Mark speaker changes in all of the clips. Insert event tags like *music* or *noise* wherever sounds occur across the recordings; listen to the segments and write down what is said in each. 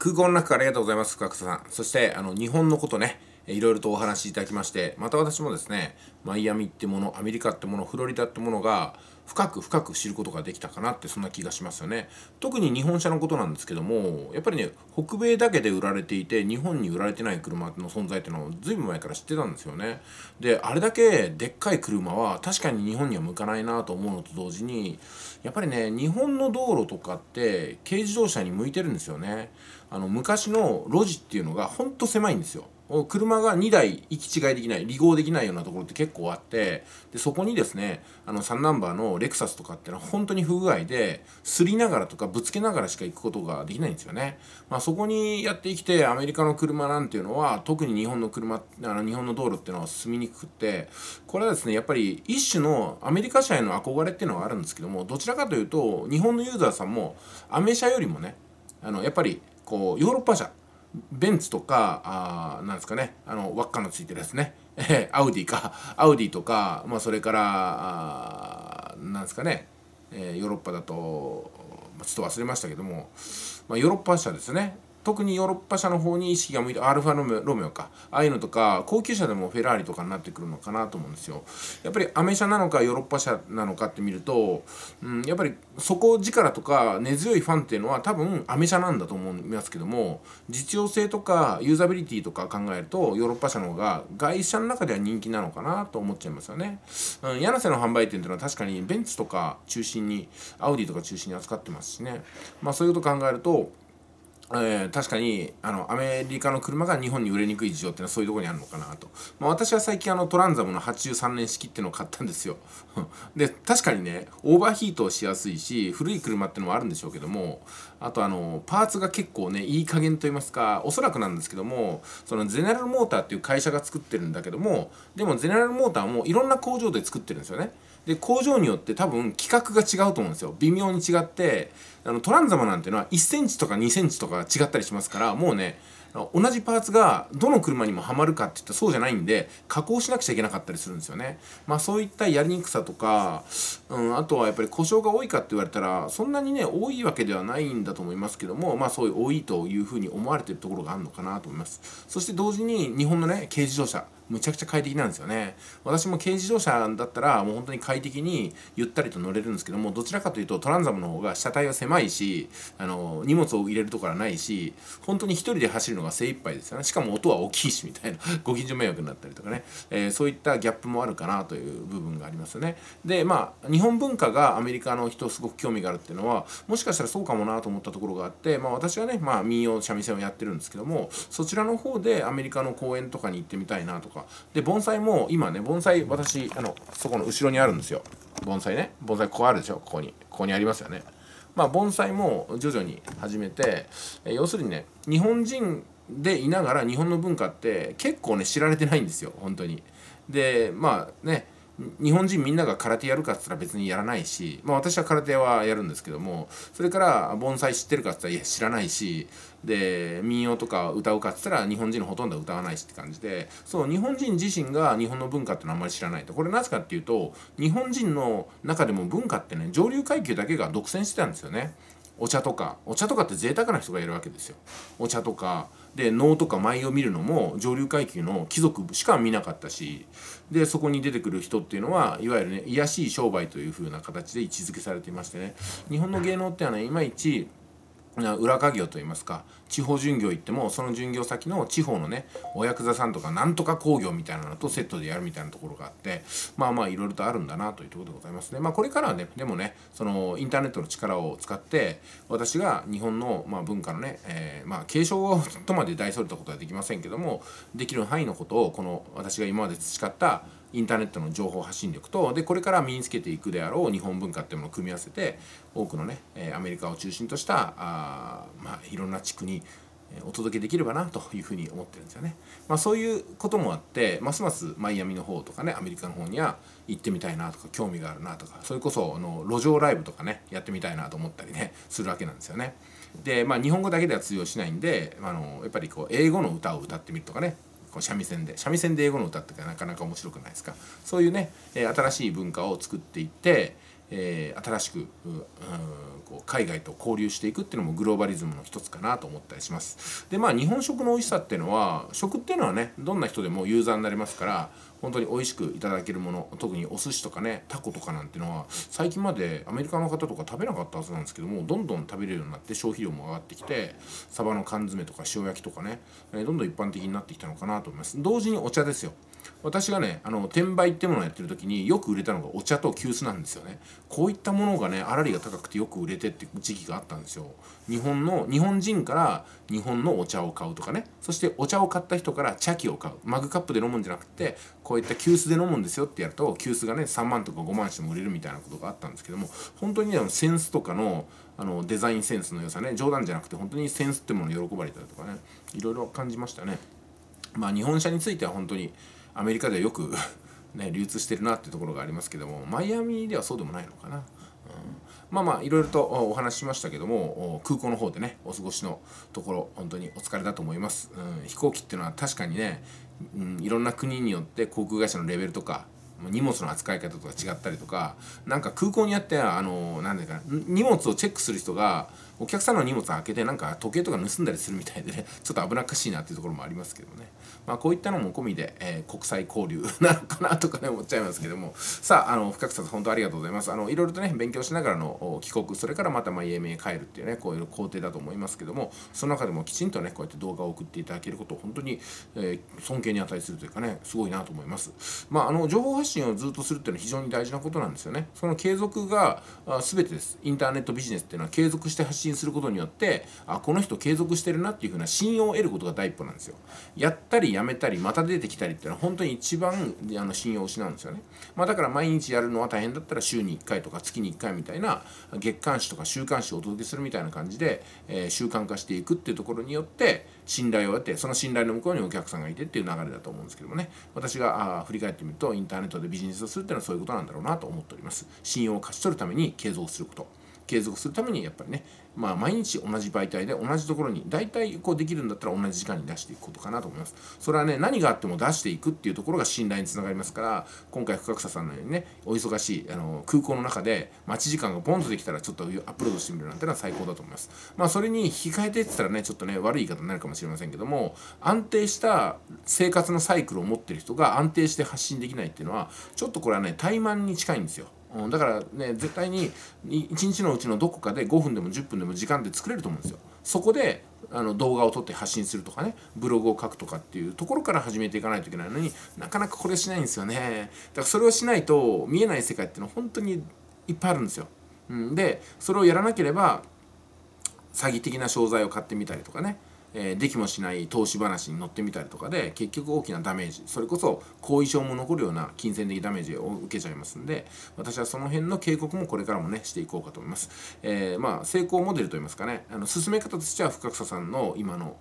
Speaker 1: 空港の中からありがとうございます深草さん。そしてあの日本のことねいろいろとお話しいただきましてまた私もですねマイアミってものアメリカってものフロリダってものが深く深く知ることができたかなってそんな気がしますよね。特に日本車のことなんですけどもやっぱりね北米だけで売られていて日本に売られてない車の存在っていうのをずいぶん前から知ってたんですよね。であれだけでっかい車は確かに日本には向かないなと思うのと同時にやっぱりね日本の道路とかって軽自動車に向いてるんですよね。あの昔の路地っていうのがほんと狭いんですよ。車が2台行き違いできない離合できないようなところって結構あってでそこにですねあの3ナンバーのレクサスとかってのは本当に不具合ですりながらとかぶつけながらしか行くことができないんですよね。まあ、そこにやってきてアメリカの車なんていうのは特に日本の車あの日本の道路っていうのは進みにくくてこれはですねやっぱり一種のアメリカ車への憧れっていうのがあるんですけどもどちらかというと日本のユーザーさんもアメ車よりもねあのやっぱりこうヨーロッパ車ベンツとかあなんですかね。あの輪っかのついてるやつね。アウディか。*laughs* アウディとか、まあ、それからあなんですかね、えー、ヨーロッパだとちょっと忘れましたけども、まあ、ヨーロッパ車ですね。特にヨーロッパ車の方に意識が向いてアルファロメオか。ああいうのとか高級車でもフェラーリとかになってくるのかなと思うんですよ。やっぱりアメ車なのかヨーロッパ車なのかって見ると、うん、やっぱり底力とか根強いファンっていうのは多分アメ車なんだと思いますけども実用性とかユーザビリティとか考えるとヨーロッパ車の方が外車の中では人気なのかなと思っちゃいますよね、うん、柳瀬の販売店っていうのは確かにベンツとか中心にアウディとか中心に扱ってますしね。まあそういうこと考えるとえー、確かにあのアメリカの車が日本に売れにくい事情っていうのはそういうとこにあるのかなと、まあ、私は最近あのトランザムの83年式っていうのを買ったんですよ。*laughs* で確かにねオーバーヒートしやすいし古い車っていうのもあるんでしょうけどもあとあのパーツが結構ねいい加減と言いますかおそらくなんですけどもそのゼネラルモーターっていう会社が作ってるんだけどもでもゼネラルモーターもいろんな工場で作ってるんですよね。で工場によって多分規格が違うと思うんですよ。微妙に違ってあのトランザマなんていうのは1センチとか2センチとか違ったりしますからもうね同じパーツがどの車にもはまるかって言ったらそうじゃないんで加工しなくちゃいけなかったりするんですよね。まあそういったやりにくさとか、うん、あとはやっぱり故障が多いかって言われたらそんなにね多いわけではないんだと思いますけどもまあそういう多いというふうに思われてるところがあるのかなと思います。そして同時に日本のね軽自動車むちゃくちゃ快適なんですよね私も軽自動車だったらもう本当に快適にゆったりと乗れるんですけどもどちらかというとトランザムの方が車体は狭いしあの荷物を入れるところはないし本当に一人で走るののが精一杯ですよね。しかも音は大きいしみたいな *laughs* ご近所迷惑になったりとかね、えー、そういったギャップもあるかなという部分がありますよね。でまあ日本文化がアメリカの人すごく興味があるっていうのはもしかしたらそうかもなと思ったところがあって、まあ、私はね、まあ、民謡三味線をやってるんですけどもそちらの方でアメリカの公園とかに行ってみたいなとか。で盆栽も今ね盆栽私あのそこの後ろにあるんですよ。盆栽ね。盆栽ここあるでしょ？ここに。ここにありますよね。まあ盆栽も徐々に始めてえ要するにね日本人でいながら日本の文化って結構ね知られてないんですよ本当に。でまあね日本人みんなが空手やるかっつったら別にやらないし、まあ、私は空手はやるんですけどもそれから盆栽知ってるかっつったらいや知らないしで民謡とか歌うかっつったら日本人のほとんど歌わないしって感じでそう日本人自身が日本の文化ってのはあんまり知らないとこれなぜかっていうと日本人の中でも文化ってね上流階級だけが独占してたんですよね。お茶とかお茶とかって贅沢な人がいるわけですよ。お茶とかで能とか舞を見るのも上流階級の貴族しか見なかったしでそこに出てくる人っていうのはいわゆるね卑しい商売という風な形で位置づけされていましてね。日本の芸能っていうのはいまいち裏稼業といいますか地方巡業行ってもその巡業先の地方のねお役座さんとかなんとか工業みたいなのとセットでやるみたいなところがあってまあまあいろいろとあるんだなというところでございますね。まあこれからはねでもねそのインターネットの力を使って私が日本のまあ文化のね、えー、まあ継承とまで大それたことはできませんけどもできる範囲のことをこの私が今まで培ったインターネットの情報発信力とでこれから身につけていくであろう日本文化っていうものを組み合わせて多くのねアメリカを中心としたあ、まあ、いろんな地区にお届けできればなというふうに思ってるんですよね。まあ、そういうこともあってますますマイアミの方とかねアメリカの方には行ってみたいなとか興味があるなとかそれこそあの路上ライブとかねやってみたいなと思ったりねするわけなんですよね。でまあ日本語だけでは通用しないんであのやっぱりこう英語の歌を歌ってみるとかねこう三味線で三味線で英語の歌ってなかなか面白くないですか？そういうね、新しい文化を作っていって、えー、新しくうこう海外と交流していくっていうのもグローバリズムの一つかなと思ったりします。でまあ日本食の美味しさっていうのは食っていうのはねどんな人でもユーザーになりますから本当に美味しくいただけるもの特にお寿司とかねタコとかなんてのは最近までアメリカの方とか食べなかったはずなんですけどもどんどん食べれるようになって消費量も上がってきてサバの缶詰とか塩焼きとかね、えどんどん一般的になってきたのかなと思います。同時にお茶ですよ。私がねあの転売ってものをやってる時によく売れたのがお茶と急須なんですよね。こういったものがね粗利が高くてよく売れてって時期があったんですよ。日本の日本人から日本のお茶を買うとかね。そしてお茶を買った人から茶器を買う。マグカップで飲むんじゃなくてこういった急須で飲むんですよってやると急須がね3万とか5万しても売れるみたいなことがあったんですけども本当にねセンスとかのあのデザインセンスの良さね冗談じゃなくて本当にセンスってものを喜ばれたりとかねいろいろ感じましたね。まあ日本車については本当にアメリカではよく *laughs* ね、流通してるなっていうところがありますけどもマイアミではそうでもないのかな、うん、まあまあいろいろとお話ししましたけども空港の方でねお過ごしのところ本当にお疲れだと思います、うん、飛行機っていうのは確かにね、うん、いろんな国によって航空会社のレベルとか荷物の扱い方とか違ったりとかなんか空港にあってあの何だか荷物をチェックする人がお客さんの荷物を開けてなんか時計とか盗んだりするみたいでね *laughs* ちょっと危なっかしいなっていうところもありますけどね。まあこういったのも込みで、えー、国際交流なのかなとかね思っちゃいますけども。*laughs* さああの深草さん本当ありがとうございます。あのいろいろとね勉強しながらの帰国それからまたまあイエメンへ帰るっていうねこういう工程だと思いますけどもその中でもきちんとねこうやって動画を送っていただけることを本当に、えー、尊敬に値するというかねすごいなと思います。まああの情報発信をずっとするっていうのは非常に大事なことなんですよね。その継続が全てです。インターネットビジネスっていうのは継続して発信することによってあこの人継続してるなっていうふうな信用を得ることが第一歩なんですよ。やったりやめたりまた出てきたりっていうのは本当に一番あの信用を失うんですよね、まあ、だから毎日やるのは大変だったら週に1回とか月に1回みたいな月刊誌とか週刊誌をお届けするみたいな感じで、えー、習慣化していくっていうところによって信頼を得てその信頼の向こうにお客さんがいてっていう流れだと思うんですけどもね。私があ振り返ってみるとインターネットでビジネスをするっていうのはそういうことなんだろうなと思っております。信用を勝ち取るために継続すること。継続するためにやっぱりねまあ、毎日同じ媒体で同じところに大体こうできるんだったら同じ時間に出していくことかなと思います。それはね何があっても出していくっていうところが信頼につながりますから今回深草さんのようにねお忙しいあの空港の中で待ち時間がボンとできたらちょっとアップロードしてみるなんてのは最高だと思います。まあそれに控えてって言ったらねちょっとね悪い言い方になるかもしれませんけども安定した生活のサイクルを持ってる人が安定して発信できないっていうのはちょっとこれはね怠慢に近いんですよ。うん、だからね絶対に1日のうちのどこかで5分でも10分でも時間で作れると思うんですよ。そこであの動画を撮って発信するとかねブログを書くとかっていうところから始めていかないといけないのになかなかこれしないんですよね。だからそれをしないと見えない世界っていうのは本当にいっぱいあるんですよ。うん、でそれをやらなければ詐欺的な商材を買ってみたりとかねえー、できもしない投資話に乗ってみたりとかで結局大きなダメージそれこそ後遺症も残るような金銭的ダメージを受けちゃいますんで私はその辺の警告もこれからもねしていこうかと思います、えー、まあ成功モデルといいますかねあの進め方としては深草さんの今の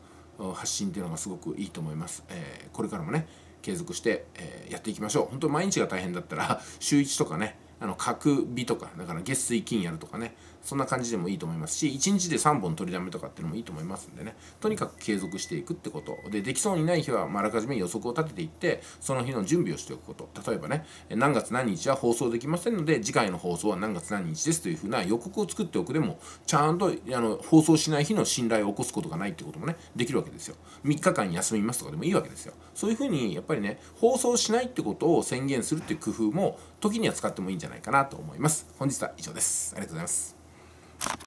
Speaker 1: 発信っていうのがすごくいいと思います、えー、これからもね継続して、え、やっていきましょう。本当毎日が大変だったら週1とかねあの角日とかだから月水金やるとかねそんな感じでもいいと思いますし1日で3本取りだめとかっていうのもいいと思いますんでね。とにかく継続していくってこと。でできそうにない日はあらかじめ予測を立てていってその日の準備をしておくこと。例えばね何月何日は放送できませんので次回の放送は何月何日ですというふうな予告を作っておくでもちゃんとあの放送しない日の信頼を起こすことがないってこともねできるわけですよ。3日間休みますとかでもいいわけですよ。そういうふうにやっぱりね放送しないってことを宣言するっていう工夫も時には使ってもいいんじゃないないかなと思います。本日は以上です。ありがとうございます。